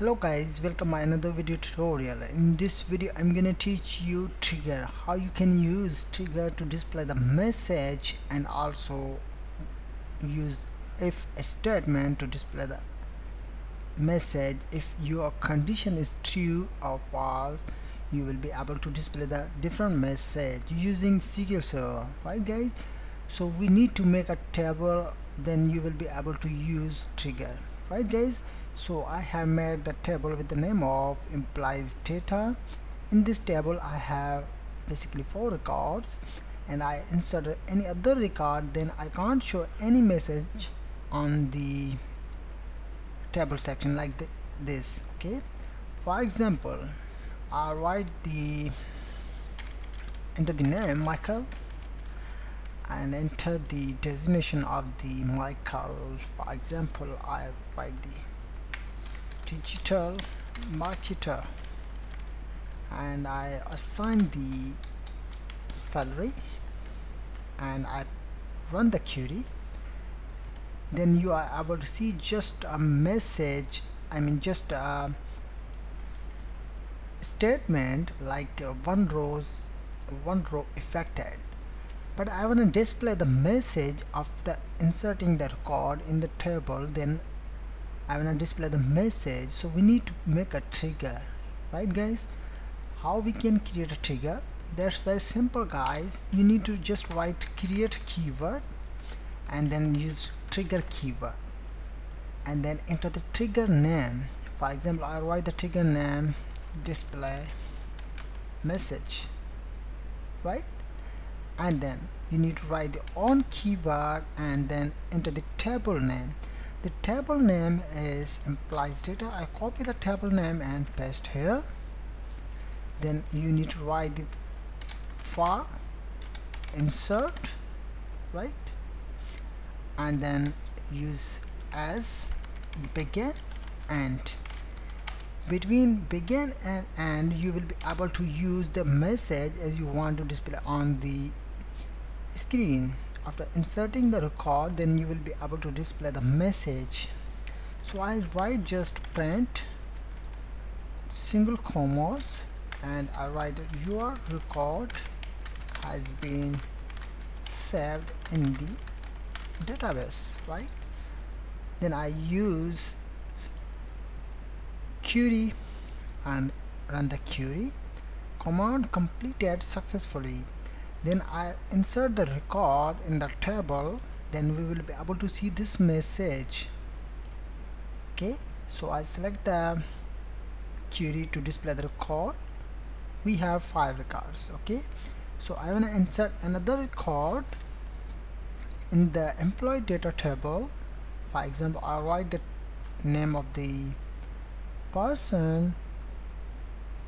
hello guys welcome my another video tutorial. In this video i'm gonna teach you trigger how you can use trigger to display the message and also use if statement to display the message. If your condition is true or false you will be able to display the different message using SQL Server. Right guys? So we need to make a table then you will be able to use trigger. Right guys so I have made the table with the name of employees data. In this table I have basically four records and I inserted any other record then I can't show any message on the table section like th this okay? For example I write the enter the name Michael and enter the designation of the Michael. For example I write the digital marketer and I assign the salary and I run the query. Then you are able to see just a message I mean just a statement like uh, one rows one row affected. But I want to display the message after inserting the record in the table then I want to display the message. So we need to make a trigger. Right guys? How we can create a trigger? That's very simple guys. You need to just write create keyword and then use trigger keyword. And then enter the trigger name. For example I write the trigger name display message. Right? And then you need to write the on keyword and then enter the table name the table name is employees data. I copy the table name and paste here. Then you need to write the for insert right? And then use as begin and between begin and end you will be able to use the message as you want to display on the screen after inserting the record then you will be able to display the message. So I write just print single commas and I write your record has been saved in the database right? Then I use query and run the query. Command completed successfully then I insert the record in the table. Then we will be able to see this message. Okay so I select the query to display the record. We have five records okay? So I want to insert another record in the employee data table. For example I write the name of the person.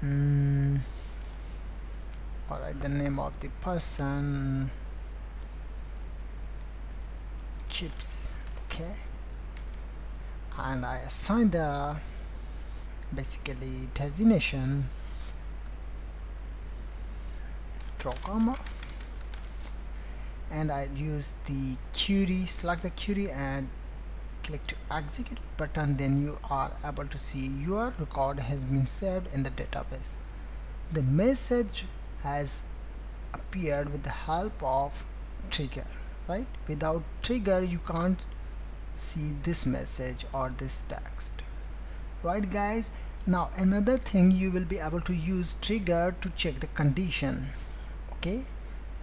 Mm, alright the name of the person. Chips okay. And I assign the basically designation. Programmer. And I use the query select the query and click to execute button. Then you are able to see your record has been saved in the database. The message has appeared with the help of trigger right? Without trigger you can't see this message or this text right guys? Now another thing you will be able to use trigger to check the condition okay?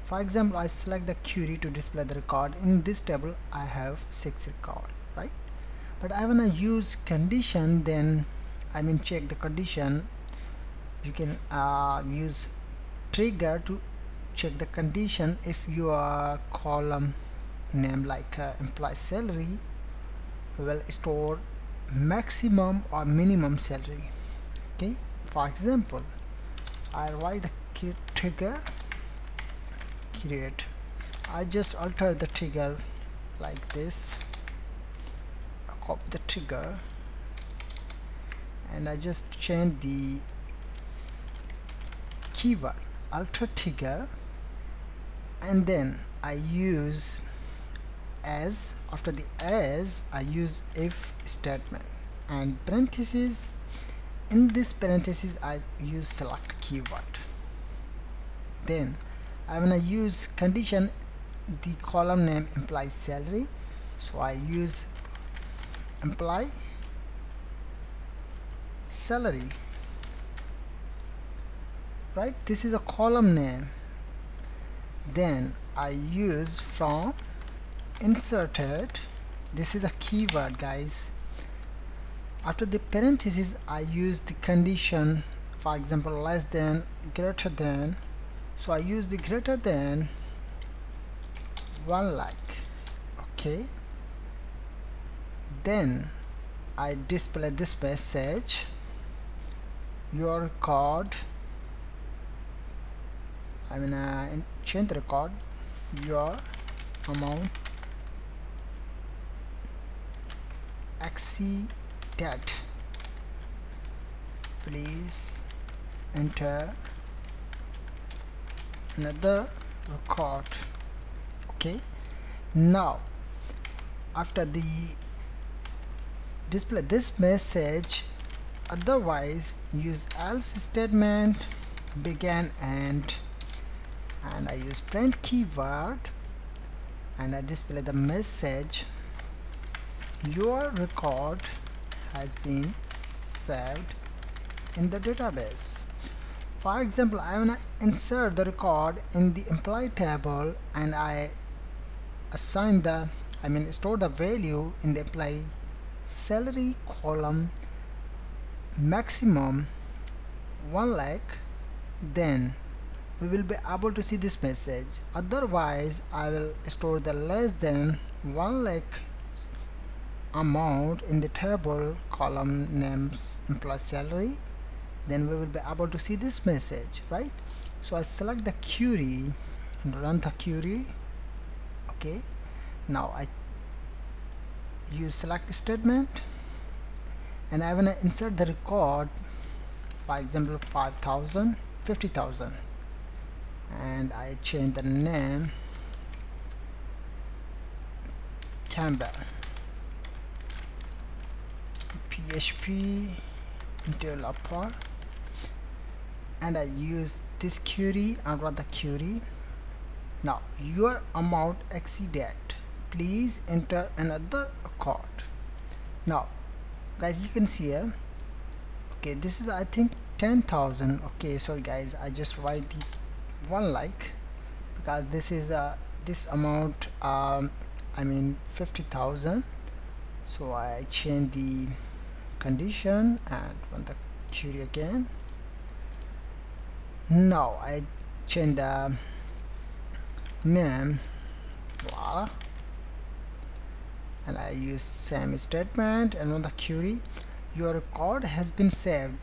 For example I select the query to display the record. In this table I have six record right? But I wanna use condition then I mean check the condition. You can uh, use trigger to check the condition if your column name like uh, employee salary will store maximum or minimum salary. Okay? For example I write the trigger create. I just alter the trigger like this. I copy the trigger. And I just change the keyword alter trigger and then I use as after the as I use if statement. And parentheses in this parenthesis I use select keyword. Then I'm gonna use condition the column name employees salary. So I use employee salary right? This is a column name. Then I use from inserted. This is a keyword guys. After the parenthesis I use the condition for example less than greater than. So I use the greater than 1 lakh okay? Then I display this message. Your record I'm gonna change the record your amount exceeded. Please enter another record okay? Now after the display this message otherwise use else statement begin and and I use print keyword and I display the message. Your record has been saved in the database. For example I want to insert the record in the employee table and I assign the I mean store the value in the employee salary column maximum 1 lakh then we will be able to see this message. Otherwise I will store the less than 1 lakh amount in the table column names employee salary. Then we will be able to see this message right? So I select the query and run the query. Okay. Now I use select statement and I want to insert the record for example 5000 50000 and I change the name. Campbell PHP developer. And I use this query and run the query. Now your amount exceeded. Please enter another record now guys you can see here okay this is I think 10,000 okay sorry guys I just write the one lakh because this is uh, this amount um, I mean 50,000 so I change the condition and run the query again. Now I change the name voila. And I use same statement and on the query. Your record has been saved.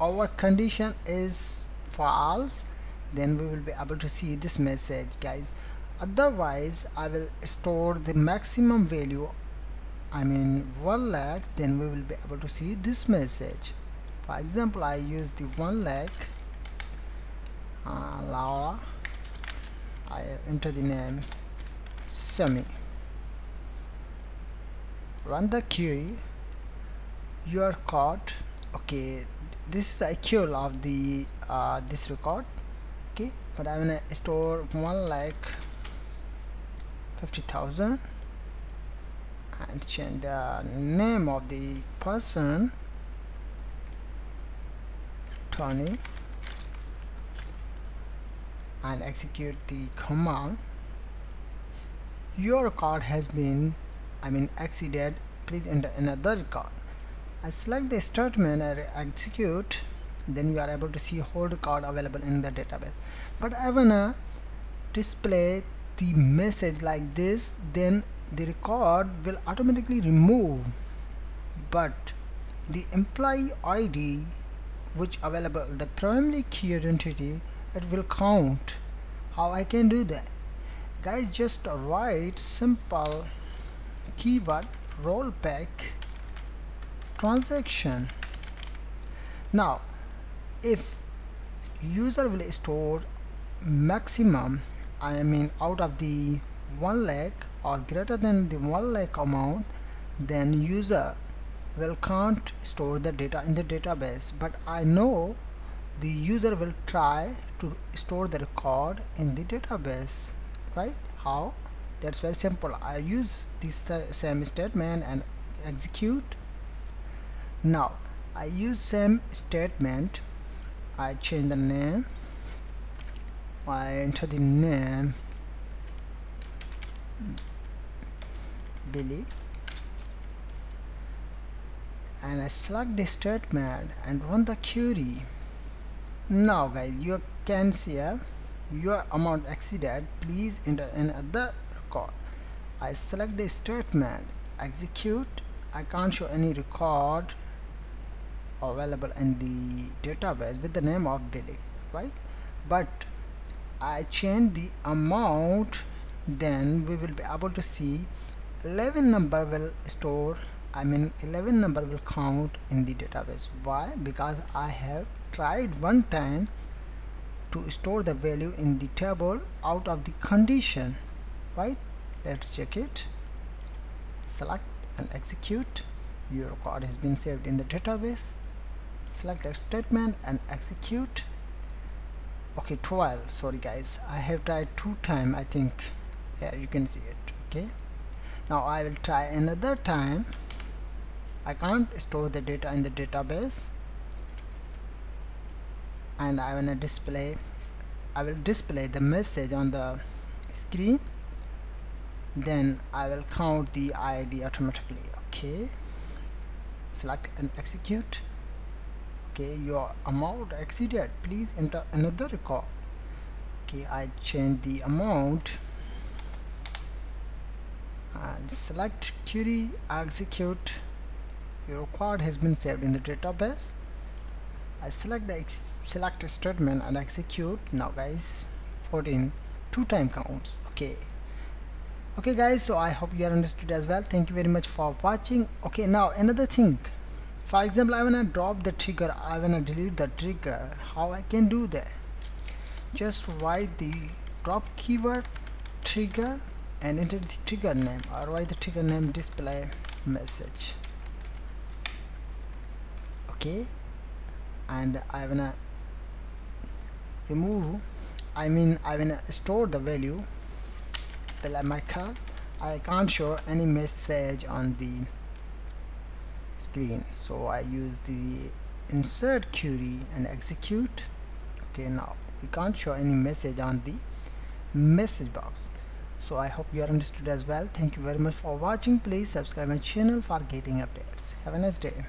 Our condition is false then we will be able to see this message guys. Otherwise I will store the maximum value I mean 1 lakh then we will be able to see this message. For example I use the 1 lakh uh, Laura I enter the name Semi run the query. You are caught. Okay this is the equal of the uh, this record okay but I'm gonna store one lakh 50,000 and change the name of the person Tony and execute the command. Your record has been I mean exceeded. Please enter another record I select the statement and execute then you are able to see whole record available in the database. But I wanna display the message like this then the record will automatically remove. But the employee ID which available the primary key identity it will count. How I can do that? Guys just write simple keyword rollback transaction. Now if user will store maximum I mean out of the 1 lakh or greater than the 1 lakh amount then user will can't store the data in the database. But I know the user will try to store the record in the database right? How? That's very simple. I use this same statement and execute. Now I use same statement I change the name. I enter the name. Billy. And I select the statement and run the query. Now guys you can see here your amount exceeded. Please enter another record. I select the statement. Execute. I can't show any record available in the database with the name of Billy right? But I change the amount then we will be able to see 11 number will store I mean 11 number will count in the database. Why? Because I have tried one time to store the value in the table out of the condition right? Let's check it. Select and execute. Your record has been saved in the database select that statement and execute. Okay 12 sorry guys. I have tried two time I think. Yeah you can see it. Okay. Now I will try another time. I can't store the data in the database. And I want to display I will display the message on the screen. Then I will count the ID automatically. Okay. Select and execute okay your amount exceeded. Please enter another record. Okay I change the amount and select query execute. Your record has been saved in the database. I select the select statement and execute. Now guys 14 two time counts. Okay. Okay guys so I hope you are understood as well. Thank you very much for watching. Okay now another thing for example I wanna drop the trigger I wanna delete the trigger. How I can do that? Just write the drop keyword trigger and enter the trigger name or write the trigger name display message. Okay? And I wanna remove I mean I wanna store the value below my car I can't show any message on the screen. So I use the insert query and execute. Okay now we can't show any message on the message box. So I hope you are understood as well. Thank you very much for watching. Please subscribe my channel for getting updates. Have a nice day